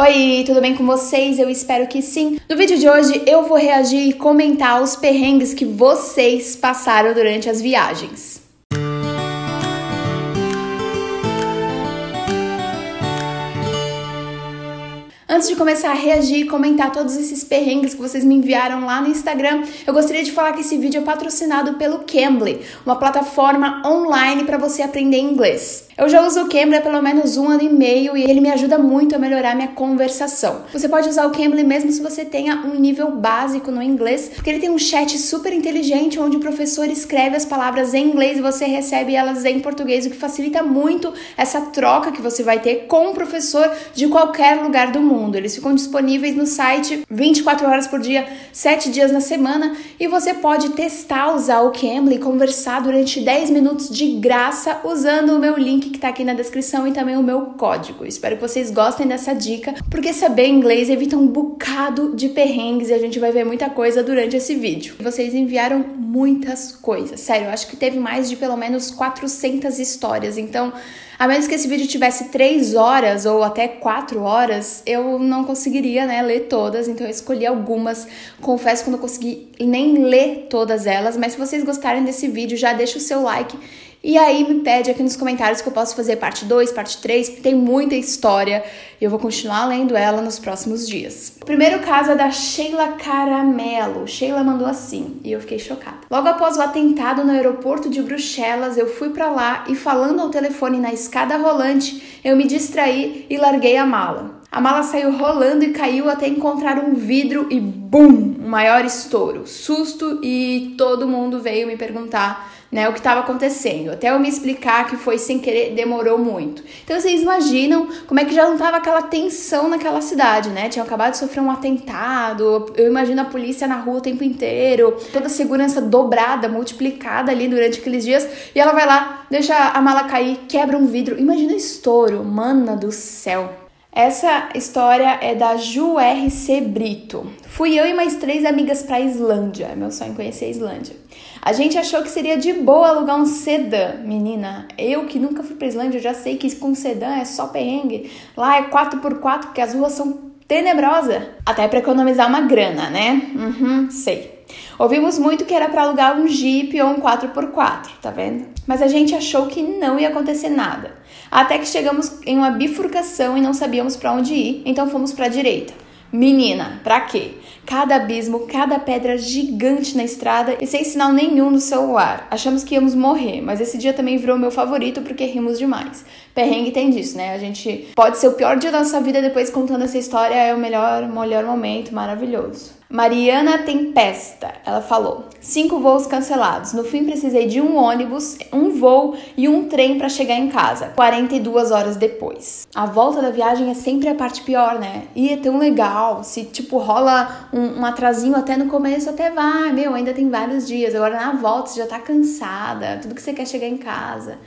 Oi, tudo bem com vocês? Eu espero que sim. No vídeo de hoje eu vou reagir e comentar os perrengues que vocês passaram durante as viagens. Antes de começar a reagir e comentar todos esses perrengues que vocês me enviaram lá no Instagram, eu gostaria de falar que esse vídeo é patrocinado pelo Cambly, uma plataforma online para você aprender inglês. Eu já uso o Cambly há pelo menos um ano e meio e ele me ajuda muito a melhorar minha conversação. Você pode usar o Cambly mesmo se você tenha um nível básico no inglês, porque ele tem um chat super inteligente onde o professor escreve as palavras em inglês e você recebe elas em português, o que facilita muito essa troca que você vai ter com o professor de qualquer lugar do mundo. Eles ficam disponíveis no site 24 horas por dia, 7 dias na semana e você pode testar usar o Cambly e conversar durante 10 minutos de graça usando o meu link que tá aqui na descrição e também o meu código. Espero que vocês gostem dessa dica, porque saber inglês evita um bocado de perrengues e a gente vai ver muita coisa durante esse vídeo. Vocês enviaram muitas coisas, sério, eu acho que teve mais de pelo menos 400 histórias, então a menos que esse vídeo tivesse 3 horas ou até 4 horas, eu não conseguiria né, ler todas, então eu escolhi algumas. Confesso que não consegui nem ler todas elas, mas se vocês gostarem desse vídeo, já deixa o seu like e aí me pede aqui nos comentários que eu posso fazer parte 2, parte 3, porque tem muita história e eu vou continuar lendo ela nos próximos dias. O primeiro caso é da Sheila Caramelo. Sheila mandou assim e eu fiquei chocada. Logo após o atentado no aeroporto de Bruxelas, eu fui para lá e falando ao telefone na escada rolante, eu me distraí e larguei a mala. A mala saiu rolando e caiu até encontrar um vidro e bum, um maior estouro. Susto e todo mundo veio me perguntar né, o que estava acontecendo. Até eu me explicar que foi sem querer, demorou muito. Então vocês imaginam como é que já não estava aquela tensão naquela cidade, né? Tinham acabado de sofrer um atentado. Eu imagino a polícia na rua o tempo inteiro, toda a segurança dobrada, multiplicada ali durante aqueles dias, e ela vai lá, deixa a mala cair, quebra um vidro. Imagina o estouro, mana do céu. Essa história é da Ju RC Brito. Fui eu e mais três amigas para Islândia. Meu sonho é conhecer a Islândia. A gente achou que seria de boa alugar um sedã. Menina, eu que nunca fui pra Islândia, já sei que com sedã é só perrengue. Lá é 4x4, porque as ruas são tenebrosas. Até para economizar uma grana, né? Uhum, sei. Ouvimos muito que era para alugar um Jeep ou um 4x4, tá vendo? Mas a gente achou que não ia acontecer nada. Até que chegamos em uma bifurcação e não sabíamos para onde ir, então fomos para a direita. Menina, pra quê? Cada abismo, cada pedra gigante na estrada e sem sinal nenhum no celular. Achamos que íamos morrer, mas esse dia também virou meu favorito porque rimos demais. Perrengue tem disso, né? A gente pode ser o pior dia da nossa vida depois contando essa história é o melhor, melhor momento, maravilhoso. Mariana Tempesta, ela falou: cinco voos cancelados. No fim, precisei de um ônibus, um voo e um trem para chegar em casa, 42 horas depois. A volta da viagem é sempre a parte pior, né? E é tão legal. Se, tipo, rola um, um atrasinho até no começo, até vai, meu, ainda tem vários dias. Agora na volta você já tá cansada, tudo que você quer chegar em casa.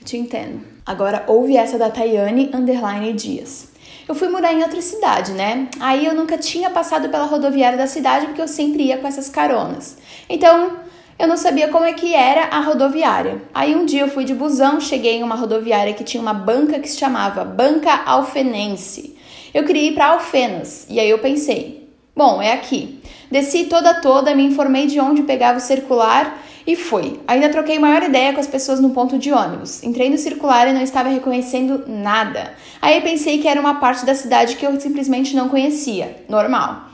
Eu te entendo. Agora, ouve essa da Tayane Underline Dias. Eu fui morar em outra cidade, né? Aí eu nunca tinha passado pela rodoviária da cidade porque eu sempre ia com essas caronas. Então, eu não sabia como é que era a rodoviária. Aí um dia eu fui de busão, cheguei em uma rodoviária que tinha uma banca que se chamava Banca Alfenense. Eu queria ir para Alfenas e aí eu pensei, bom, é aqui. Desci toda toda, me informei de onde pegava o circular e fui. Ainda troquei maior ideia com as pessoas no ponto de ônibus. Entrei no circular e não estava reconhecendo nada. Aí pensei que era uma parte da cidade que eu simplesmente não conhecia. Normal.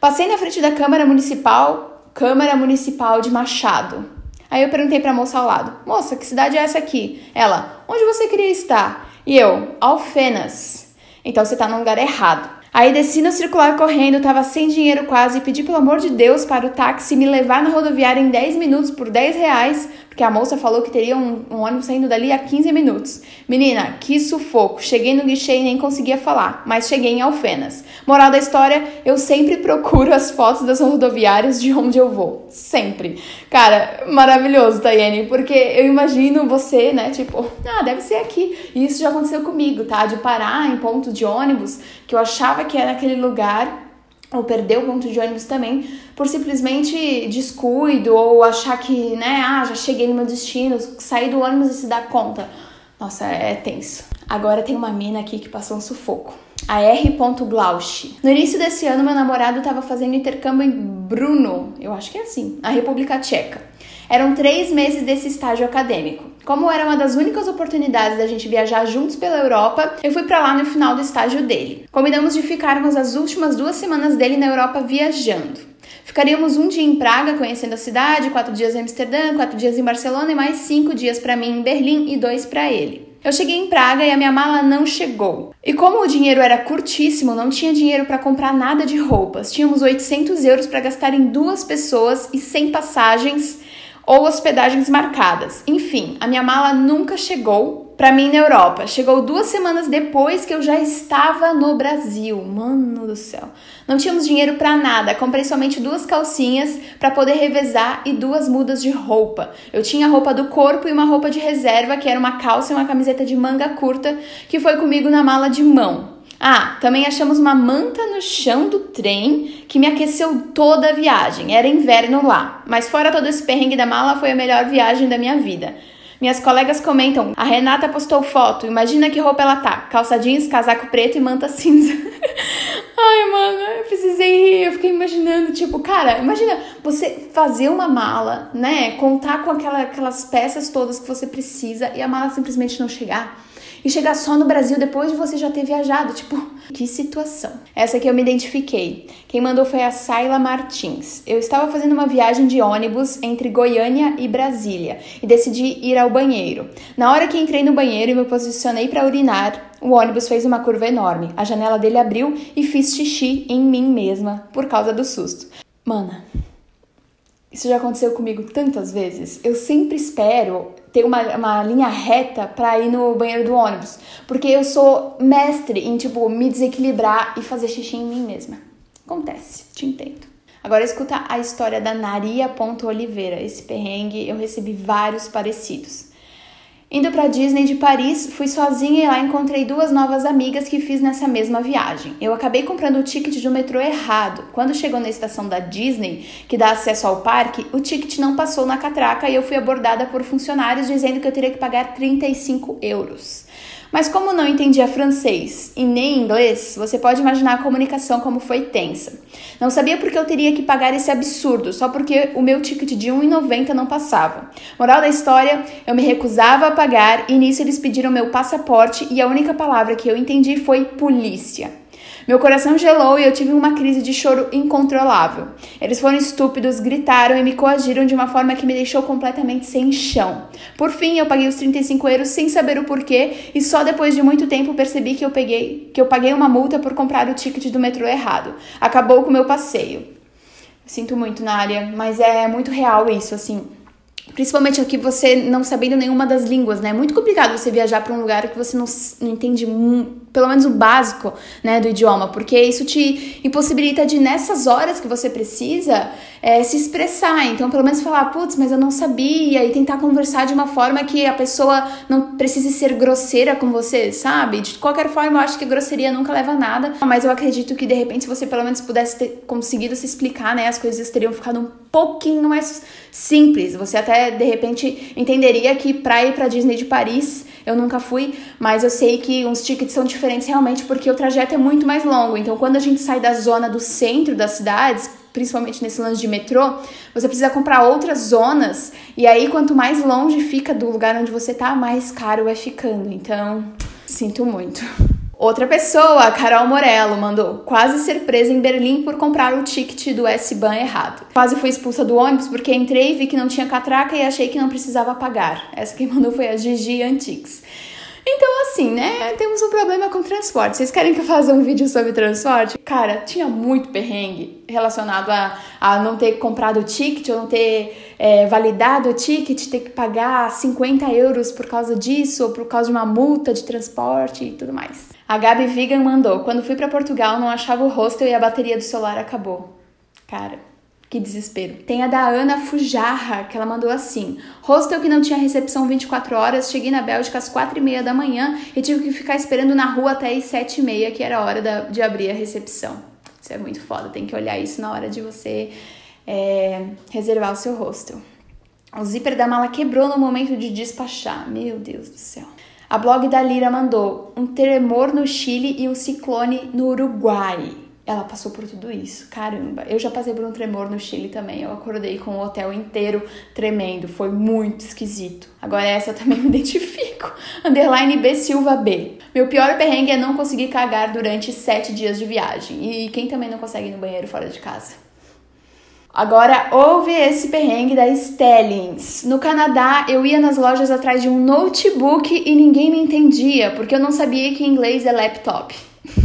Passei na frente da Câmara Municipal, Câmara Municipal de Machado. Aí eu perguntei para a moça ao lado: "Moça, que cidade é essa aqui?" Ela: "Onde você queria estar?" E eu: "Alfenas." Então você está no lugar errado. Aí desci no circular correndo, tava sem dinheiro quase e pedi pelo amor de Deus para o táxi me levar na rodoviária em 10 minutos por 10 reais porque a moça falou que teria um, um, ônibus saindo dali a 15 minutos. Menina, que sufoco. Cheguei no guichê e nem conseguia falar, mas cheguei em Alfenas. Moral da história, eu sempre procuro as fotos das rodoviárias de onde eu vou. Sempre. Cara, maravilhoso, Tayane, porque eu imagino você, né, tipo, ah, deve ser aqui. E isso já aconteceu comigo, tá? De parar em ponto de ônibus, que eu achava que era aquele lugar ou perder o ponto de ônibus também por simplesmente descuido ou achar que, né, ah, já cheguei no meu destino, sair do ônibus e se dar conta. Nossa, é tenso. Agora tem uma mina aqui que passou um sufoco. a R. Glauchi. No início desse ano, meu namorado estava fazendo intercâmbio em Bruno, eu acho que é assim, na República Tcheca. Eram três meses desse estágio acadêmico. Como era uma das únicas oportunidades da gente viajar juntos pela Europa, eu fui para lá no final do estágio dele. Combinamos de ficarmos as últimas duas semanas dele na Europa viajando. Ficaríamos um dia em Praga, conhecendo a cidade, quatro dias em Amsterdã, quatro dias em Barcelona e mais cinco dias para mim em Berlim e dois para ele. Eu cheguei em Praga e a minha mala não chegou. E como o dinheiro era curtíssimo, não tinha dinheiro para comprar nada de roupas. Tínhamos 800 euros para gastar em duas pessoas e sem passagens ou hospedagens marcadas. Enfim, a minha mala nunca chegou para mim na Europa. Chegou duas semanas depois que eu já estava no Brasil. Mano do céu. Não tínhamos dinheiro para nada. Comprei somente duas calcinhas para poder revezar e duas mudas de roupa. Eu tinha a roupa do corpo e uma roupa de reserva, que era uma calça e uma camiseta de manga curta, que foi comigo na mala de mão. Ah, também achamos uma manta no chão do trem que me aqueceu toda a viagem. Era inverno lá, mas fora todo esse perrengue da mala, foi a melhor viagem da minha vida. Minhas colegas comentam: a Renata postou foto, imagina que roupa ela tá: calça jeans, casaco preto e manta cinza. Ai, mano, eu precisei rir. Eu fiquei imaginando, tipo, cara, imagina você fazer uma mala, né? Contar com aquela, aquelas peças todas que você precisa e a mala simplesmente não chegar e chegar só no Brasil depois de você já ter viajado. Tipo, que situação. Essa que eu me identifiquei. Quem mandou foi a Saila Martins. Eu estava fazendo uma viagem de ônibus entre Goiânia e Brasília e decidi ir ao banheiro. Na hora que entrei no banheiro e me posicionei para urinar, o ônibus fez uma curva enorme. A janela dele abriu e fiz xixi em mim mesma por causa do susto. Mana, isso já aconteceu comigo tantas vezes. Eu sempre espero ter uma, uma linha reta para ir no banheiro do ônibus. Porque eu sou mestre em, tipo, me desequilibrar e fazer xixi em mim mesma. Acontece, te entendo. Agora escuta a história da Naria Oliveira. Esse perrengue eu recebi vários parecidos. Indo para Disney de Paris, fui sozinha e lá encontrei duas novas amigas que fiz nessa mesma viagem. Eu acabei comprando o ticket de um metrô errado. Quando chegou na estação da Disney, que dá acesso ao parque, o ticket não passou na catraca e eu fui abordada por funcionários dizendo que eu teria que pagar 35 euros. Mas como não entendia francês e nem inglês, você pode imaginar a comunicação como foi tensa. Não sabia por que eu teria que pagar esse absurdo, só porque o meu ticket de 1,90 não passava. Moral da história, eu me recusava a pagar e nisso eles pediram meu passaporte e a única palavra que eu entendi foi polícia. Meu coração gelou e eu tive uma crise de choro incontrolável. Eles foram estúpidos, gritaram e me coagiram de uma forma que me deixou completamente sem chão. Por fim, eu paguei os 35 euros sem saber o porquê e só depois de muito tempo percebi que eu peguei, que eu paguei uma multa por comprar o ticket do metrô errado. Acabou com o meu passeio. Sinto muito, Nália, mas é muito real isso, assim. Principalmente aqui você não sabendo nenhuma das línguas, né? É muito complicado você viajar para um lugar que você não, não entende pelo menos o básico, né, do idioma, porque isso te impossibilita de nessas horas que você precisa é, se expressar. Então, pelo menos falar, putz, mas eu não sabia, e tentar conversar de uma forma que a pessoa não precise ser grosseira com você, sabe? De qualquer forma, eu acho que grosseria nunca leva a nada, mas eu acredito que de repente, se você pelo menos pudesse ter conseguido se explicar, né, as coisas teriam ficado um pouquinho mais simples. Você até de repente entenderia que pra ir pra Disney de Paris eu nunca fui, mas eu sei que uns tickets são diferentes realmente porque o trajeto é muito mais longo. Então, quando a gente sai da zona do centro das cidades, principalmente nesse lance de metrô, você precisa comprar outras zonas e aí quanto mais longe fica do lugar onde você tá, mais caro vai ficando. Então, sinto muito. Outra pessoa, Carol Morello, mandou quase ser presa em Berlim por comprar o ticket do S-Bahn errado. Quase fui expulsa do ônibus porque entrei, vi que não tinha catraca e achei que não precisava pagar. Essa quem mandou foi a Gigi Antiques. Então, assim, né? Temos um problema com transporte. Vocês querem que eu faça um vídeo sobre transporte? Cara, tinha muito perrengue relacionado a, a não ter comprado o ticket ou não ter é, validado o ticket, ter que pagar 50 euros por causa disso ou por causa de uma multa de transporte e tudo mais. A Gabi Vigan mandou: quando fui para Portugal, não achava o hostel e a bateria do celular acabou. Cara, que desespero. Tem a da Ana Fujarra, que ela mandou assim: Hostel que não tinha recepção 24 horas, cheguei na Bélgica às 4 e meia da manhã e tive que ficar esperando na rua até às 7 e meia, que era a hora da, de abrir a recepção. Isso é muito foda, tem que olhar isso na hora de você é, reservar o seu hostel. O zíper da mala quebrou no momento de despachar. Meu Deus do céu. A blog da Lira mandou um tremor no Chile e um ciclone no Uruguai. Ela passou por tudo isso. Caramba, eu já passei por um tremor no Chile também. Eu acordei com o hotel inteiro tremendo. Foi muito esquisito. Agora essa eu também me identifico. Underline B Silva B. Meu pior perrengue é não conseguir cagar durante sete dias de viagem. E quem também não consegue ir no banheiro fora de casa? Agora, houve esse perrengue da Stellings. No Canadá, eu ia nas lojas atrás de um notebook e ninguém me entendia, porque eu não sabia que em inglês é laptop.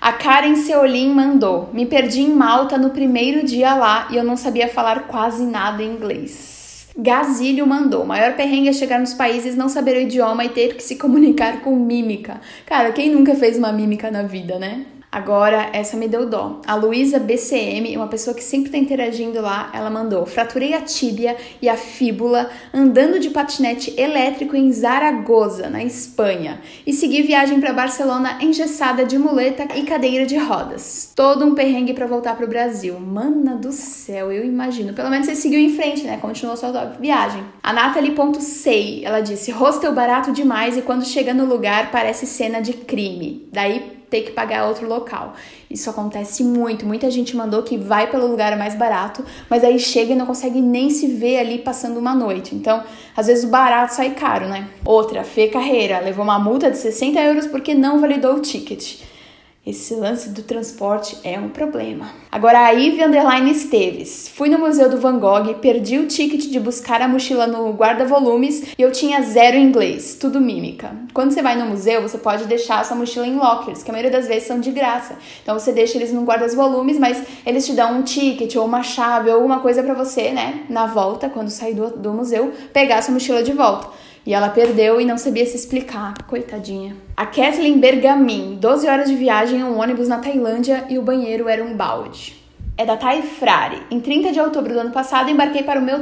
A Karen Seolin mandou: Me perdi em Malta no primeiro dia lá e eu não sabia falar quase nada em inglês. Gazílio mandou: Maior perrengue é chegar nos países, não saber o idioma e ter que se comunicar com mímica. Cara, quem nunca fez uma mímica na vida, né? Agora, essa me deu dó. A Luísa BCM, uma pessoa que sempre está interagindo lá, ela mandou: fraturei a tíbia e a fíbula andando de patinete elétrico em Zaragoza, na Espanha, e segui viagem para Barcelona engessada de muleta e cadeira de rodas. Todo um perrengue para voltar para o Brasil. Mana do céu, eu imagino. Pelo menos você seguiu em frente, né? Continuou sua viagem. A Nathalie.sei, ela disse: hostel barato demais e quando chega no lugar parece cena de crime. Daí ter que pagar outro local. Isso acontece muito. Muita gente mandou que vai pelo lugar mais barato, mas aí chega e não consegue nem se ver ali passando uma noite. Então, às vezes o barato sai caro, né? Outra, Fê Carreira, levou uma multa de 60 euros porque não validou o ticket. Esse lance do transporte é um problema. Agora, a Ive Underline Esteves. Fui no Museu do Van Gogh, perdi o ticket de buscar a mochila no guarda-volumes e eu tinha zero inglês, tudo mímica. Quando você vai no museu, você pode deixar a sua mochila em lockers, que a maioria das vezes são de graça. Então você deixa eles no guarda-volumes, mas eles te dão um ticket ou uma chave ou alguma coisa para você, né, na volta, quando sair do, do museu, pegar a sua mochila de volta. E ela perdeu e não sabia se explicar, coitadinha. A Kathleen Bergamin, 12 horas de viagem em um ônibus na Tailândia e o banheiro era um balde é da Thay Frari. Em 30 de outubro do ano passado, embarquei para o, meu,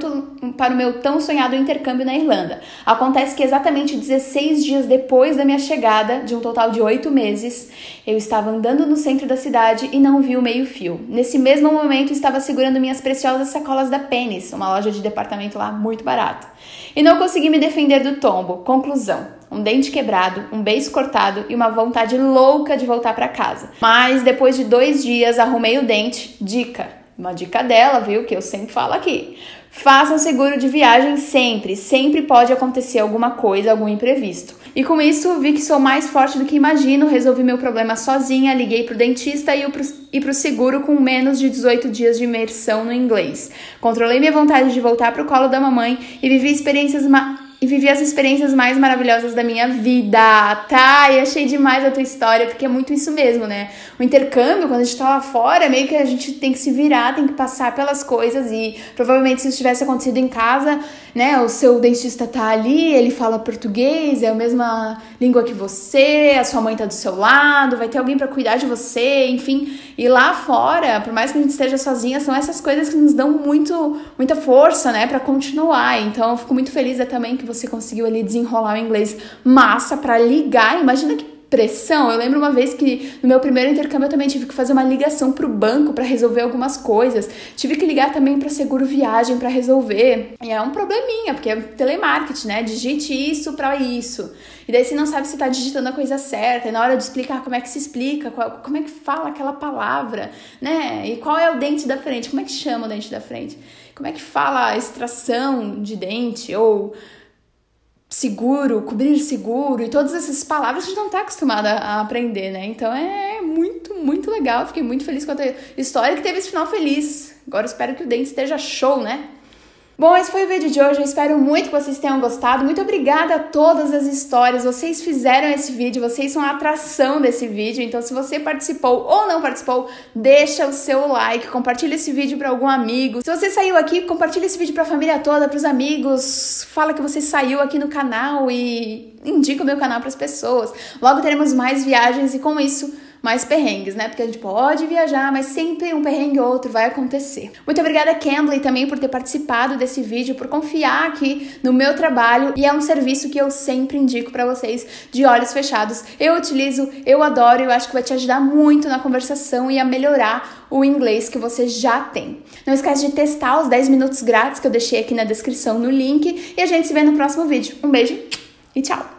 para o meu tão sonhado intercâmbio na Irlanda. Acontece que exatamente 16 dias depois da minha chegada, de um total de 8 meses, eu estava andando no centro da cidade e não vi o meio-fio. Nesse mesmo momento, estava segurando minhas preciosas sacolas da Pennis, uma loja de departamento lá muito barata. E não consegui me defender do tombo. Conclusão um dente quebrado, um beijo cortado e uma vontade louca de voltar para casa. Mas depois de dois dias arrumei o dente. Dica, uma dica dela, viu? Que eu sempre falo aqui. Faça um seguro de viagem sempre, sempre pode acontecer alguma coisa, algum imprevisto. E com isso, vi que sou mais forte do que imagino, resolvi meu problema sozinha, liguei pro dentista e pro, e pro seguro com menos de 18 dias de imersão no inglês. Controlei minha vontade de voltar pro colo da mamãe e vivi experiências e vivi as experiências mais maravilhosas da minha vida, tá? E achei demais a tua história, porque é muito isso mesmo, né? O intercâmbio, quando a gente tá lá fora, meio que a gente tem que se virar, tem que passar pelas coisas e provavelmente se isso tivesse acontecido em casa, né? O seu dentista tá ali, ele fala português, é a mesma língua que você, a sua mãe tá do seu lado, vai ter alguém para cuidar de você, enfim. E lá fora, por mais que a gente esteja sozinha, são essas coisas que nos dão muito, muita força, né, para continuar. Então, eu fico muito feliz também que você conseguiu ali desenrolar o inglês massa para ligar. Imagina que pressão. Eu lembro uma vez que no meu primeiro intercâmbio eu também tive que fazer uma ligação para o banco para resolver algumas coisas. Tive que ligar também para seguro viagem para resolver. E é um probleminha, porque é telemarketing, né? Digite isso para isso. E daí você não sabe se está digitando a coisa certa. E na hora de explicar como é que se explica, qual, como é que fala aquela palavra, né? E qual é o dente da frente? Como é que chama o dente da frente? Como é que fala extração de dente ou seguro, cobrir seguro e todas essas palavras a gente não está acostumada a aprender, né? Então é muito, muito legal. Fiquei muito feliz com a história que teve esse final feliz. Agora espero que o dente esteja show, né? Bom, esse foi o vídeo de hoje. Eu espero muito que vocês tenham gostado. Muito obrigada a todas as histórias. Vocês fizeram esse vídeo, vocês são a atração desse vídeo. Então, se você participou ou não participou, deixa o seu like, compartilha esse vídeo para algum amigo. Se você saiu aqui, compartilha esse vídeo para a família toda, para os amigos. Fala que você saiu aqui no canal e indica o meu canal para as pessoas. Logo teremos mais viagens e com isso mais perrengues, né? Porque a gente pode viajar, mas sempre um perrengue ou outro vai acontecer. Muito obrigada, Cambly, também por ter participado desse vídeo, por confiar aqui no meu trabalho e é um serviço que eu sempre indico para vocês de olhos fechados. Eu utilizo, eu adoro, eu acho que vai te ajudar muito na conversação e a melhorar o inglês que você já tem. Não esquece de testar os 10 minutos grátis que eu deixei aqui na descrição no link e a gente se vê no próximo vídeo. Um beijo e tchau!